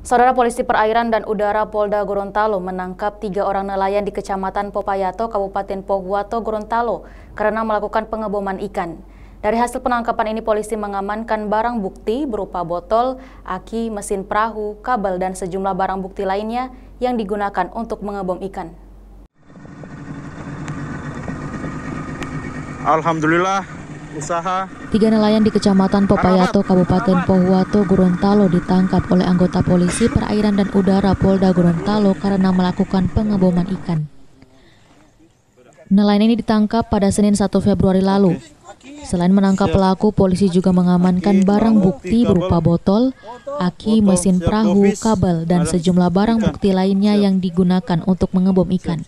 Saudara Polisi Perairan dan Udara Polda Gorontalo menangkap tiga orang nelayan di Kecamatan Popayato, Kabupaten Pohuwato, Gorontalo karena melakukan pengeboman ikan. Dari hasil penangkapan ini polisi mengamankan barang bukti berupa botol, aki, mesin perahu, kabel, dan sejumlah barang bukti lainnya yang digunakan untuk mengebom ikan. Alhamdulillah usaha Tiga nelayan di Kecamatan Popayato, Kabupaten Pohuwato, Gorontalo ditangkap oleh anggota polisi perairan dan udara Polda Gorontalo karena melakukan pengeboman ikan. Nelayan ini ditangkap pada Senin 1 Februari lalu. Selain menangkap pelaku, polisi juga mengamankan barang bukti berupa botol, aki, mesin perahu, kabel, dan sejumlah barang bukti lainnya yang digunakan untuk mengebom ikan.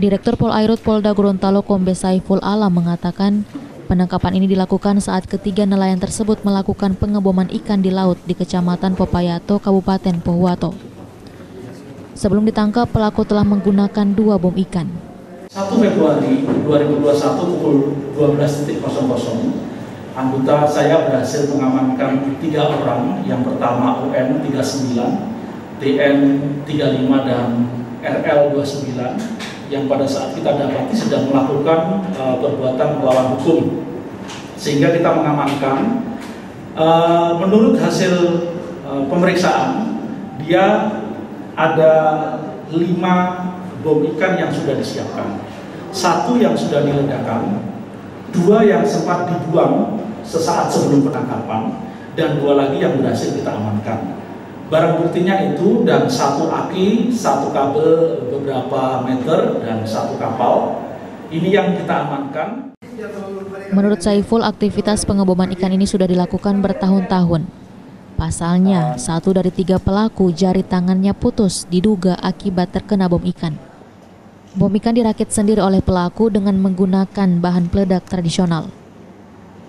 Direktur Polairut Polda Gorontalo Kombes Saiful Alam mengatakan penangkapan ini dilakukan saat ketiga nelayan tersebut melakukan pengeboman ikan di laut di Kecamatan Popayato, Kabupaten Pohuwato. Sebelum ditangkap, pelaku telah menggunakan dua bom ikan. 1 Februari 2021 pukul 12.00 anggota saya berhasil mengamankan tiga orang yang pertama UN 39, TN 35 dan RL 29 yang pada saat kita dapati sedang melakukan uh, perbuatan melawan hukum. Sehingga kita mengamankan uh, menurut hasil uh, pemeriksaan dia ada lima bom ikan yang sudah disiapkan. Satu yang sudah diledakkan dua yang sempat dibuang sesaat sebelum penangkapan dan dua lagi yang berhasil kita amankan Barang buktinya itu dan satu aki, satu kabel beberapa meter dan satu kapal. Ini yang kita amankan. Menurut Saiful, aktivitas pengeboman ikan ini sudah dilakukan bertahun-tahun. Pasalnya, satu dari tiga pelaku jari tangannya putus diduga akibat terkena bom ikan. Bom ikan dirakit sendiri oleh pelaku dengan menggunakan bahan peledak tradisional.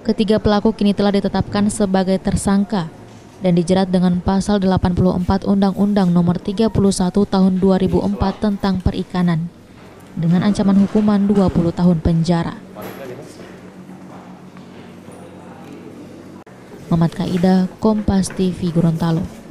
Ketiga pelaku kini telah ditetapkan sebagai tersangka dan dijerat dengan pasal 84 Undang-Undang Nomor 31 Tahun 2004 tentang perikanan dengan ancaman hukuman 20 tahun penjara. Muhammad Kaida, Kompas TV Gorontalo.